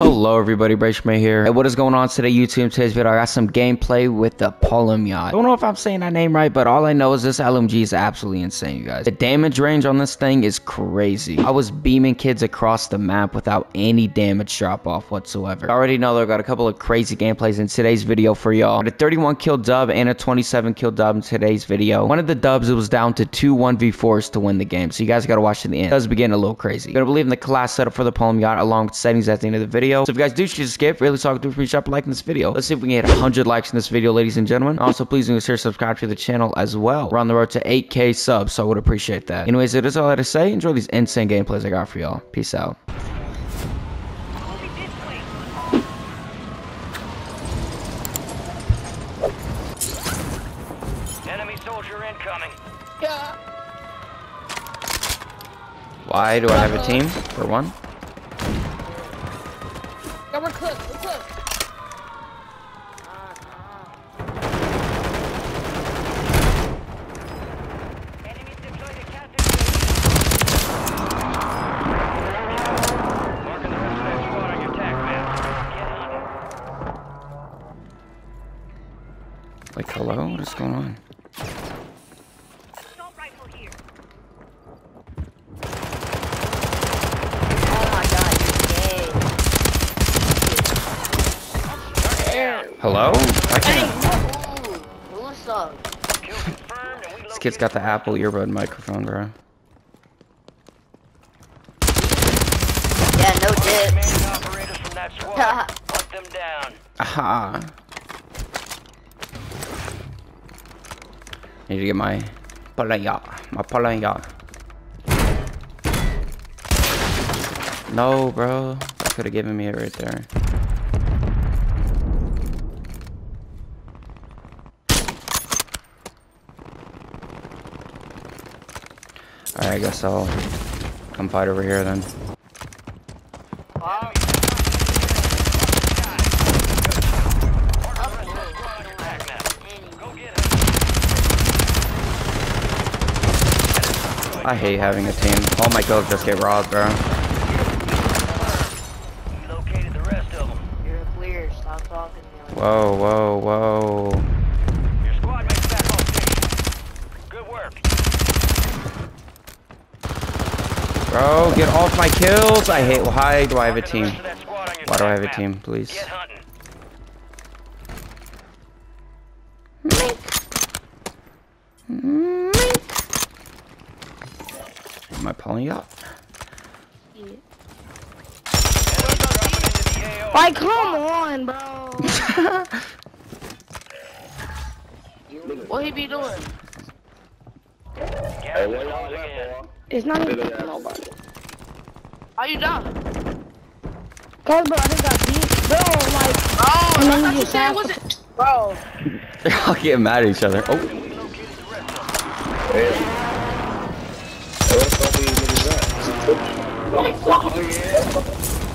Hello everybody, Brayshmay here. Hey, what is going on today YouTube? Today's video, I got some gameplay with the Pulemyot. Don't know if I'm saying that name right, but all I know is this LMG is absolutely insane, you guys. The damage range on this thing is crazy. I was beaming kids across the map without any damage drop off whatsoever. I already know they've got a couple of crazy gameplays in today's video for y'all. A 31 kill dub and a 27 kill dub in today's video. One of the dubs, it was down to two 1v4s to win the game, so you guys gotta watch to the end. It does begin a little crazy. Gonna believe in the class setup for the Pulemyot along with settings at the end of the video video. So if you guys do choose to skip, really talk to me, drop a like in this video. Let's see if we can hit 100 likes in this video, ladies and gentlemen. Also, please do consider subscribe to the channel as well. We're on the road to 8k subs, so I would appreciate that. Anyways, that is all I had to say. Enjoy these insane gameplays I got for y'all. Peace out. Enemy soldier incoming. Yeah. Why do I have a team, for one? Hello? I can't. no. What's up? Kill confirmed and we This kid's got the Apple earbud microphone, bro. Yeah, no dip. remaining operators from that squad. Hunt them down. Aha. Need to get my Pulemyot. My Pulemyot. No, bro. That could have given me it right there. I guess I'll come fight over here then. Wow. Tac map. Go get him. I hate having a team. All my kills just get robbed, bro. We located the rest of them. You're clear. Stop talking to me. like Whoa, whoa, whoa. Your squad mates back on station. Good work. Bro, get off my kills. I hate. Why do I have a team? rest of that squad on your Why do I have a team, please? Am I pulling up? Enemy dropping into the AO. Like, come on, bro. what he be doing? Gas is closing in. It's not even nobody. How you done? Cause bro, I just got beat. Bro, like, Oh, and then you just said was it, bro? They're all getting mad at each other. Oh, We located the rest of them.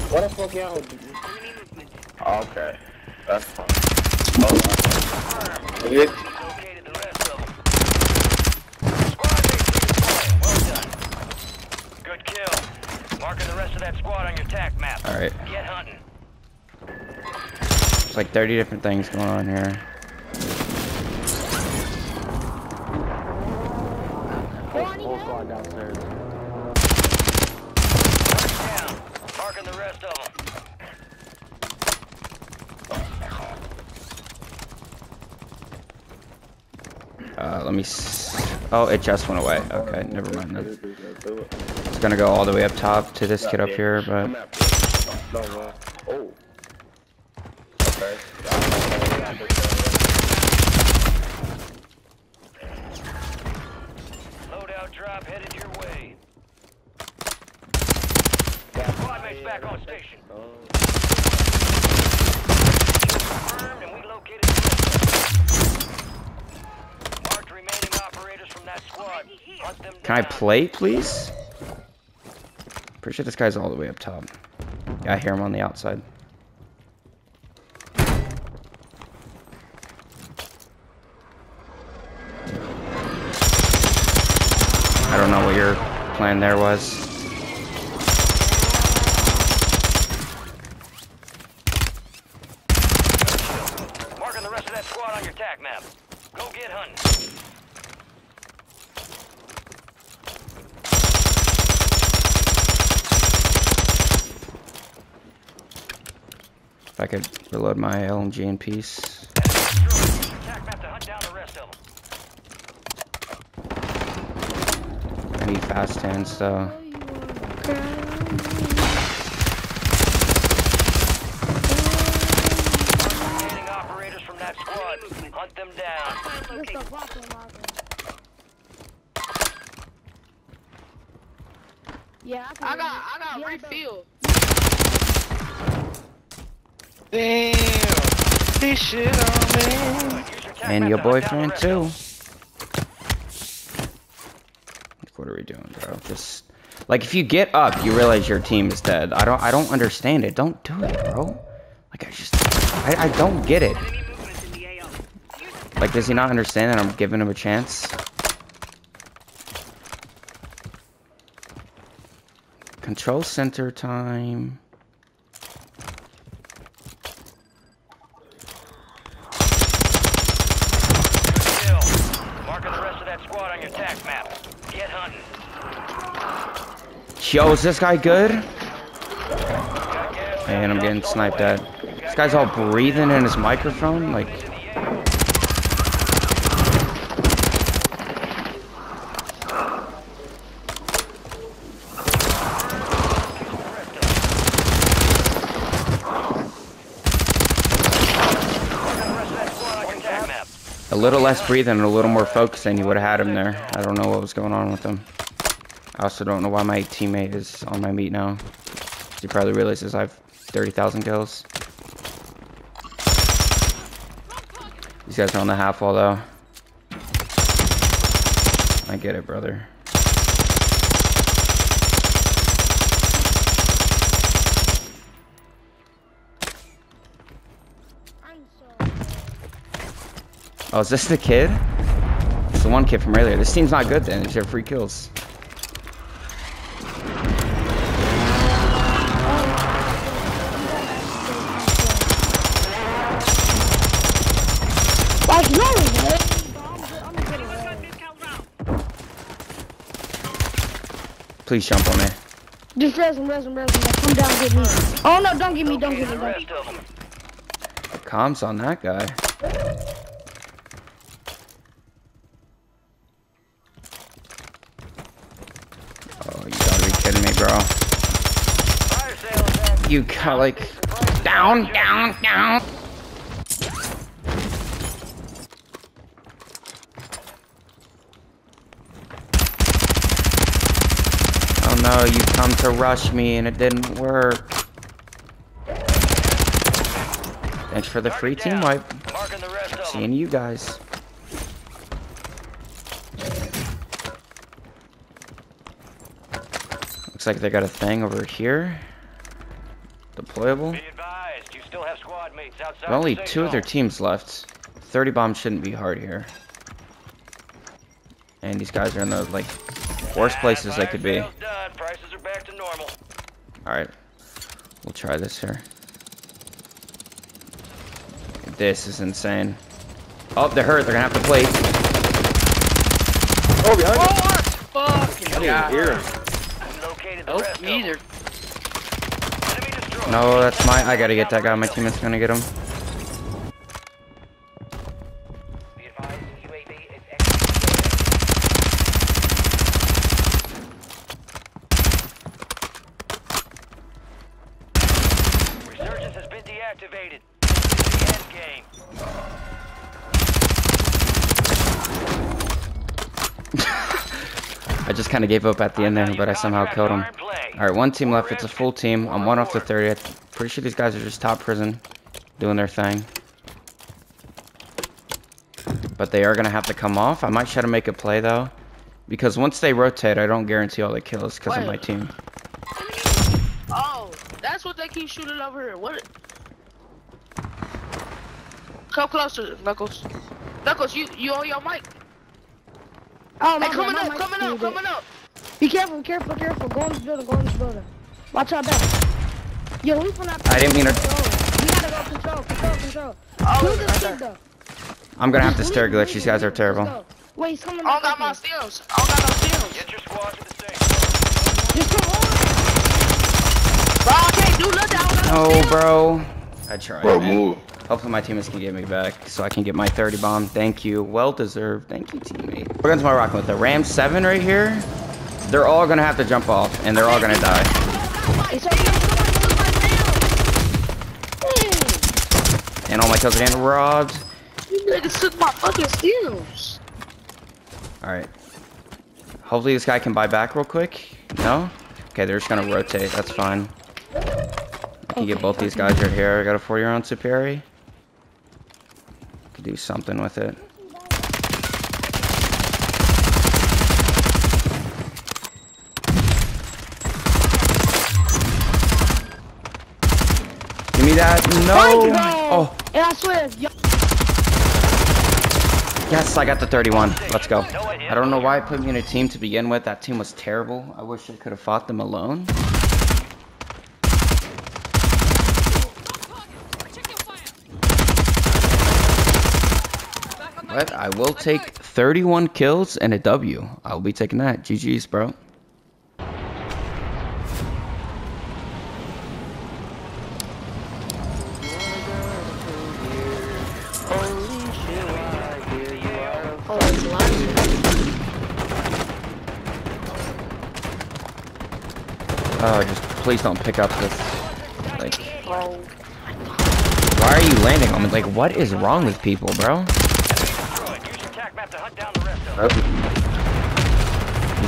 What the fuck y'all do? Okay, that's fine. Oh, We located the rest of them. Squad mates Well done. Good kill. Marking the rest of that squad on your tac map. all right. Get hunting. There's like 30 different things going on here. whole squad downstairs. Down. Marking the rest of them. Uh, let me. S oh, it just went away. Okay, never mind. then. It's gonna go all the way up top to this kid up here, but No, no. Oh. Okay. Loadout drop headed your way. Squad back on station. Confirmed and we located the rest of them. Marked remaining operators from that squad. Hunt them can I play, please? Pretty sure this guy's all the way up top. Yeah, I hear him on the outside. I don't know what your plan there was. of that squad on your attack map. Go get hunting. If I could reload my LMG in peace. Attack map to hunt down the rest of them. I need fast hands though. Remaining operators from that squad. Hunt them down. Yeah, I, I got, I got Yeah, refill. Damn. This shit on me. Use your attack And your to hunt down the boyfriend too. Like, what are we doing, bro? Just like if you get up, you realize your team is dead. I don't I don't understand it. Don't do it, bro. Like I just I, I don't get it. Like does he not understand that I'm giving him a chance? Control center time. Kill. Marking the rest of that squad on your attack map. Get hunting. Yo, is this guy good? Man, I'm getting sniped at. This guy's all breathing in his microphone. Like, a little less breathing and a little more focusing, you would have had him there. I don't know what was going on with him. I also don't know why my teammate is on my meat now. He probably realizes I have 30,000 kills. These guys are on the half wall though. I get it, brother. Oh, is this the kid? It's the one kid from earlier. This team's not good then. Your free kills. Please jump on me. Just resin, resin, resin. Come down, get me. Oh no, don't get me, don't get me, The don't. of them. Comms on that guy. Oh, you gotta be kidding me, bro. Fire sales have You got like down, down, down. You come to rush me and it didn't work. Thanks for the free team wipe. Marking the rest of them. Seeing you guys. Looks like they got a thing over here. Deployable. Be advised, you still have squad mates outside. But only two of their teams left. 30 bombs shouldn't be hard here. And these guys are in the like worst places they could be. sales Done. Prices are back to normal. Alright. We'll try this here. This is insane. Oh, they're hurt. They're gonna have to plate. Oh, behind you. Oh, let's fucking I didn't even hear him. Located the Nope, rest me of either. them. Enemy destroyed. No, that's my. I gotta get that guy. My teammate's gonna get him. Be advised, UAV is executed. Resurgence has been deactivated. The end game. I just kind of gave up at the end there, but I somehow killed him. Alright, one team left. It's a full team. I'm one off the 30th. Pretty sure these guys are just top prison doing their thing. But they are going to have to come off. I might try to make a play, though. Because once they rotate, I don't guarantee all the kills because of my team. Oh, that's what they keep shooting over here. What? Come closer, Knuckles. Knuckles, you you on your mic? Oh, my Hey, coming bad, up, my coming up, coming up. Be careful, careful, careful. Go in this building, go in this building. Watch out back. Yo, we finna have to I didn't mean to- control. We gotta go control, control, control. Oh, Kill this right kid there. though. I'm gonna have to stare glitch. These guys are terrible. Wait, he's coming. I don't got my stems. I don't got no stems. Get your squad to the safe. Just come on. Bro, I can't do nothing. I don't got no Oh, stems. bro. I tried. Bro, man. move. Hopefully my teammates can get me back so I can get my 30 bomb. Thank you. Well deserved. Thank you, teammate. We're going to my rocking with the Ram 7 right here. They're all going to have to jump off and they're all going to die. And all my kills are getting robbed. You niggas took my fucking stems. Alright. Hopefully this guy can buy back real quick. No? Okay, they're just going to rotate. That's fine. I can get both these guys right here. I got a 40 round superi. Could do something with it. Give me that. No. Oh, And I swear, yes, I got the 31. Let's go. I don't know why it put me in a team to begin with. That team was terrible. I wish I could have fought them alone. But I will take 31 kills and a W. I'll be taking that. GG's, bro. oh. Oh, just please don't pick up this. Like, why are you landing on me? Like, what is wrong with people, bro? Destroyed. Use your attack map to hunt down the rest of them. These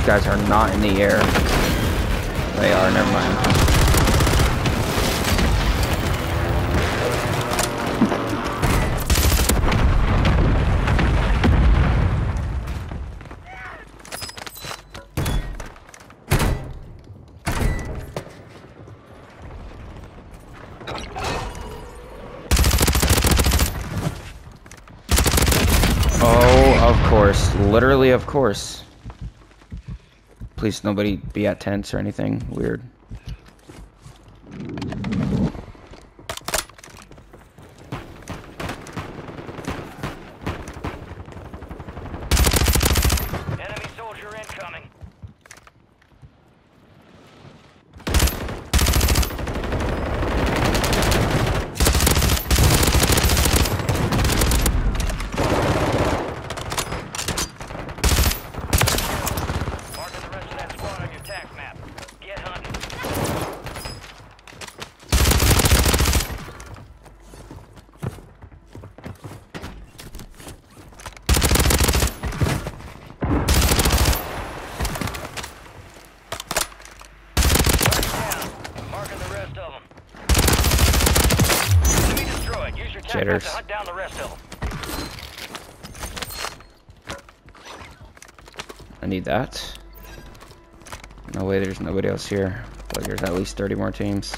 guys are not in the air. They are, never mind. Course. Literally, of course. Please, nobody be at tents or anything weird. Enemy soldier incoming. Marking the rest of that squad on your attack map. Get hunting. down. Marking the rest of them. Enemy destroyed. Use your attack map Jitters. to hunt down the rest of them. I need that. No way there's nobody else here. But there's at least 30 more teams.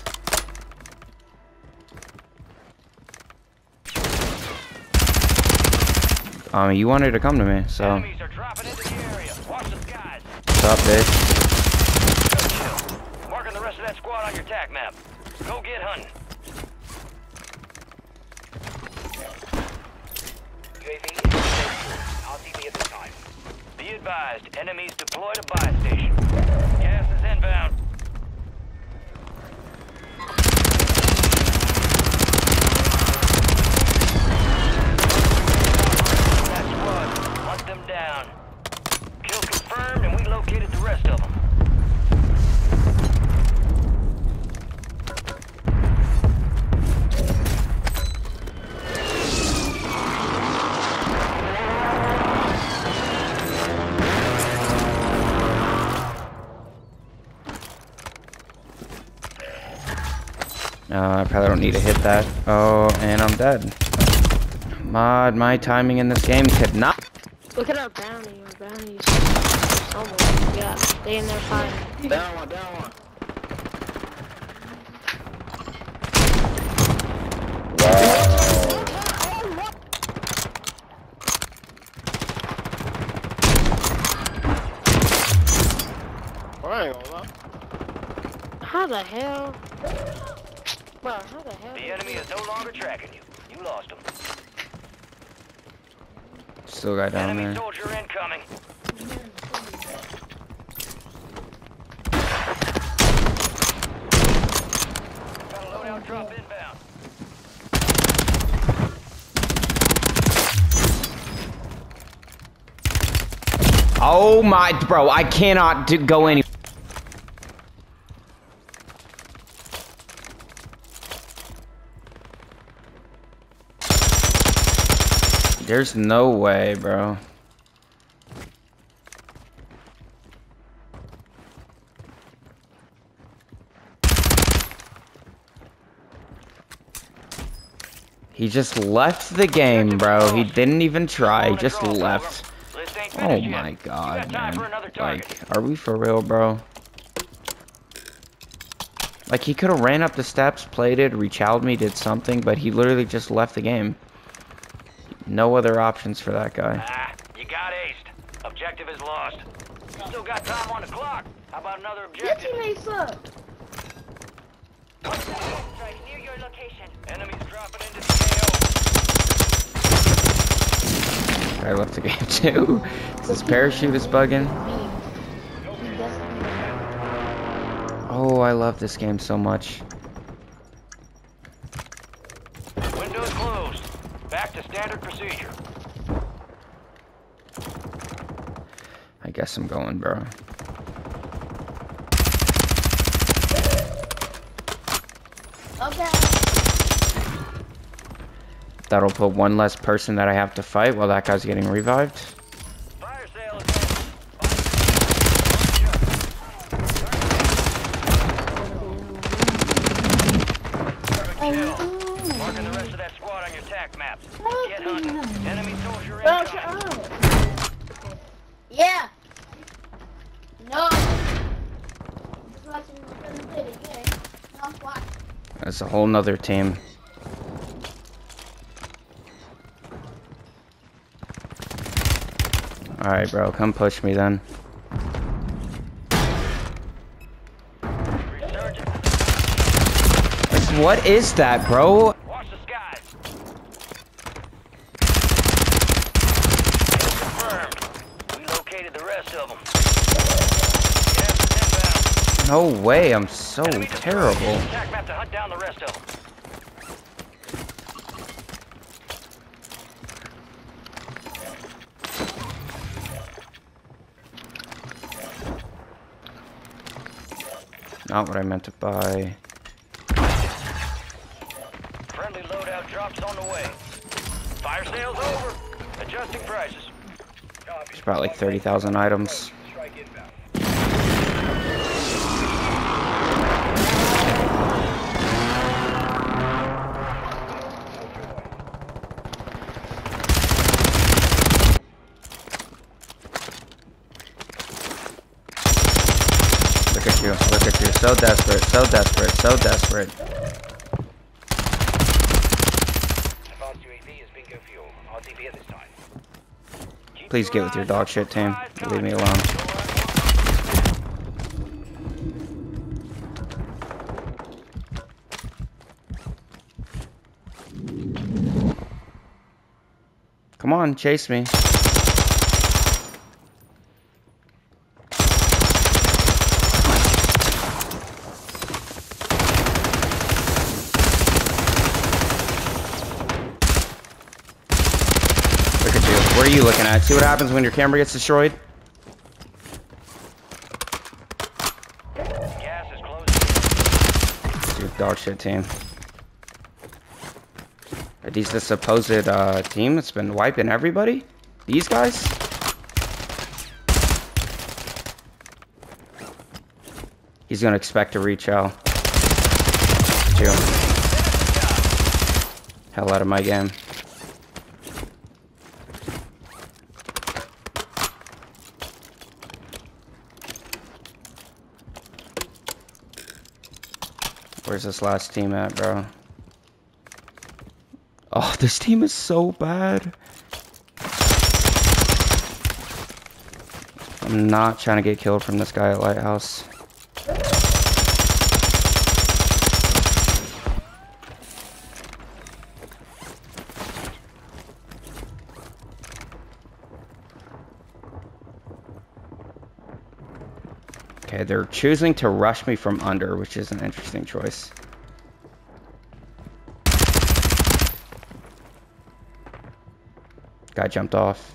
Um, you wanted to come to me, so Enemies are dropping into the area. Watch the skies. what's up, bitch? Marking the rest of that squad on your map. Go get hunting. Be advised, enemies deployed a buy station. Gas is inbound. That squad, hunt them down. Kill confirmed, and we located the rest of them. Uh, I probably don't need to hit that. Oh, and I'm dead. Mod, my timing in this game could not. Look at our bounty. Our bounty's somewhere. Yeah, they in there fine. Down one, down one. Wow. I ain't gonna lie. How the hell? Bro, how the hell? The enemy is no longer tracking you. You lost them. Still got down Enemy there. soldier incoming. Got a loadout drop oh, inbound. Oh my, bro, I cannot do, go any. There's no way, bro. He just left the game, bro. He didn't even try. He just left. Oh my god, man. Like, are we for real, bro? Like, he could have ran up the steps, played it, rechallenged me, did something, but he literally just left the game. No other options for that guy. Ah, you got aced. Objective is lost. Still got time on the clock. How about another Your objective? teammates suck. Strike near your location. Enemies dropping into the I left the game too. This parachute is bugging. Oh, I love this game so much. AO. Windows closed. Back to standard procedure. I guess I'm going, bro. Okay. That'll put one less person that I have to fight while that guy's getting revived. Fire sale is over. Marking the rest of that squad on your tac maps. Get hunting. Enemy soldier Bro, shut incoming. up. Yeah. No. Just watching my friend play the game. No, watch. That's a whole nother team. Alright, bro, come push me then. What is that, bro? Watch the skies. Confirmed. We located the rest of them. Gas is inbound. No way, I'm so terrible. Use the tac map to hunt down the rest of. Not what I meant to buy. Friendly loadout drops on the way. Fire sales over. Adjusting prices. It's about like 30,000 items. So desperate, so desperate, so desperate. Please get with your dog shit team. Leave me alone. Come on, chase me. Look at you. Looking at? See what happens when your camera gets destroyed? Dude, dog shit team. Are these the supposed uh, team that's been wiping everybody? These guys? He's gonna expect to reach out. Hell out of my game. Where's this last team at, bro? Oh, this team is so bad. I'm not trying to get killed from this guy at Lighthouse. They're choosing to rush me from under, which is an interesting choice. Guy jumped off.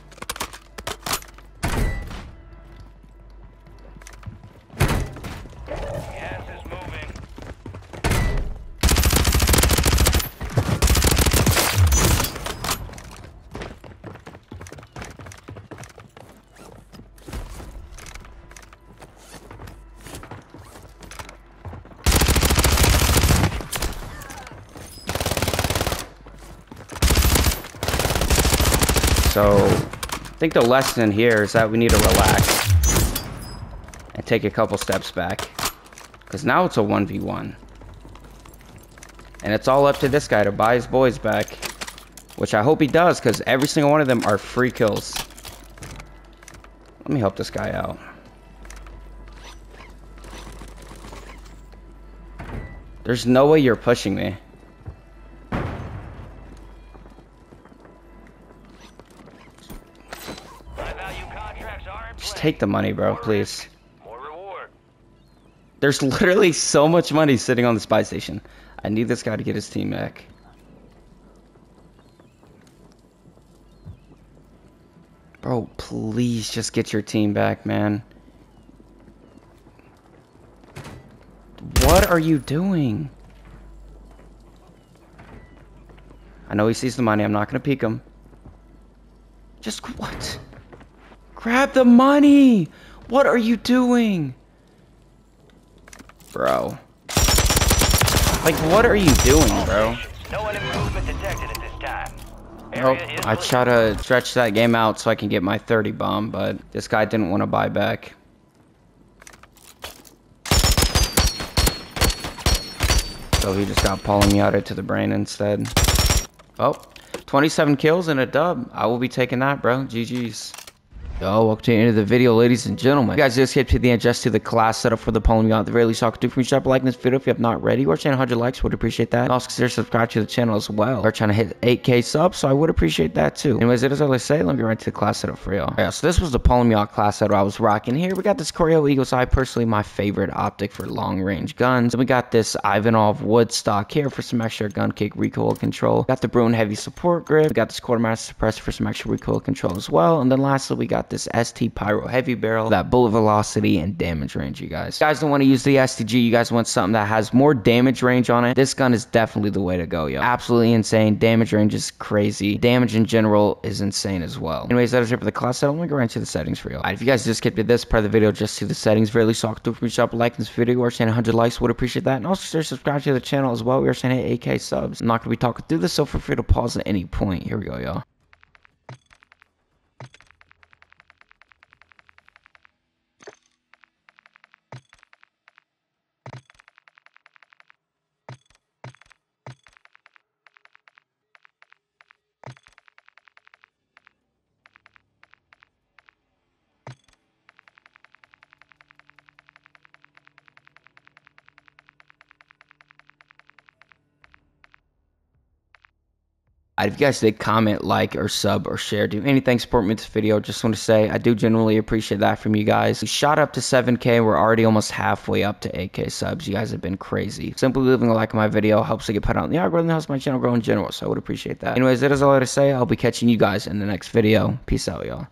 So, I think the lesson here is that we need to relax and take a couple steps back. Because now it's a 1v1. And it's all up to this guy to buy his boys back. Which I hope he does, because every single one of them are free kills. Let me help this guy out. There's no way you're pushing me. Take the money, bro, please. There's literally so much money sitting on the spy station. I need this guy to get his team back. Bro, please just get your team back, man. What are you doing? I know he sees the money. I'm not going to peek him. Just what? Grab the money! What are you doing? Bro. Like, what are you doing, bro? No enemy movement detected at this time. Nope. I try to stretch that game out so I can get my 30 bomb, but this guy didn't want to buy back. So he just got Polymyata to the brain instead. Oh, 27 kills and a dub. I will be taking that, bro. GG's. Yo, welcome to the end of the video, ladies and gentlemen. You guys just hit to the end just to the class setup for the. At the very least, I could do for you. Stop liking this video if you have not already. Or 100 likes, would appreciate that. And also consider subscribe to the channel as well. We're trying to hit 8k subs, so I would appreciate that too. Anyways, it is all I say. Let me get right to the class setup for y'all. Yeah, so this was the Polygon class setup I was rocking here. We got this Corio Eagles Eye, personally my favorite optic for long range guns. Then we got this Ivanov Woodstock here for some extra gun kick recoil control. Got the Bruin Heavy support grip. We got this Quartermaster suppressor for some extra recoil control as well. And then lastly, we got this ST Pyro Heavy Barrel, that bullet velocity and damage range, you guys. You guys don't want to use the STG. You guys want something that has more damage range on it. This gun is definitely the way to go, yo. Absolutely insane. Damage range is crazy. Damage in general is insane as well. Anyways, that is it for the class setup. Let me go right into the settings for you. Alright, if you guys just skipped to this part of the video, just see the settings. Very least, talk to me, shop, like this video, or saying 100 likes, would appreciate that. And also, consider subscribe to the channel as well. We are saying hey, 8k subs. I'm not gonna be talking through this, so feel free to pause at any point. Here we go, y'all. If you guys did comment, like, or sub, or share, do anything support me this video, just want to say I do genuinely appreciate that from you guys. We shot up to 7k, we're already almost halfway up to 8k subs. You guys have been crazy. Simply leaving a like on my video helps to get put out in the algorithm, helps my channel grow in general, so I would appreciate that. Anyways, that is all I have to say. I'll be catching you guys in the next video. Peace out, y'all.